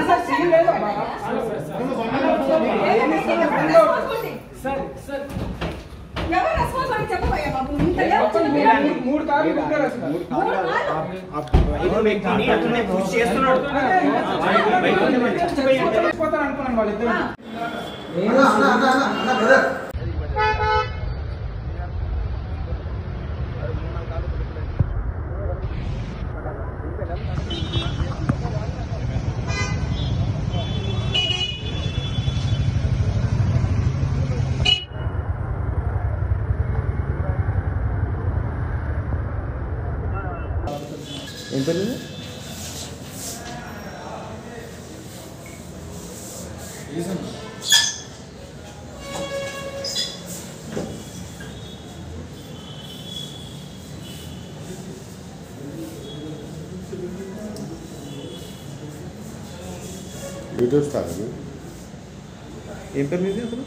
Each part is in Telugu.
సార్ సీన్ సార్ సార్ ఎవరు రెస్పాన్సిబిలిటీ ఇంత మొత్తం లేవచ్చు మీరు మూడు- మూడు కార్లు గుద్దారు అసలు. చచ్చిపోతారు అనుకున్నాను వాళ్ళిద్దరు ఏం పేరు మీది? వీడియో స్టార్ అది ఏం పేరు మీది అసలు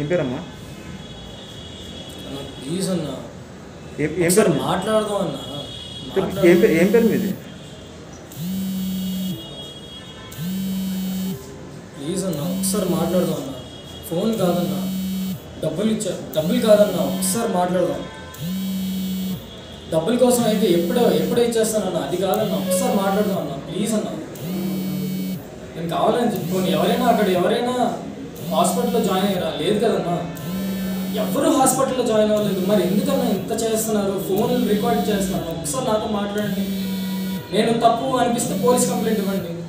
ఏం పేరమ్మా ప్లీజ్ అన్న ఏం పేరు మాట్లాడదాం అన్న ఏం పేరు ఏం పేరు మీది? ప్లీజ్ అన్న ఒకసారి మాట్లాడదాం అన్న ఫోన్ కాదన్న. డబ్బులు ఇచ్చా డబ్బులు కాదన్న ఒకసారి మాట్లాడదాం. డబ్బుల కోసం అయితే ఎప్పుడో ఎప్పుడో ఇచ్చేస్తానన్న? అది కాదన్న ఒకసారి మాట్లాడదాం అన్న ప్లీజ్ అన్న నేను కావాలని చెప్పుకొని ఎవరైనా అక్కడ ఎవరైనా హాస్పిటల్లో జాయిన్ అయ్యారా? లేదు కదన్నా. ఎవరు హాస్పిటల్లో జాయిన్ అవ్వలేదు. మరి ఎందుకన్నా ఇంత చేస్తున్నారు? ఫోన్లు రికార్డ్ చేస్తున్నారు. ఒకసారి నాతో మాట్లాడండి. నేను తప్పు అనిపిస్తే పోలీస్ కంప్లైంట్ ఇవ్వండి.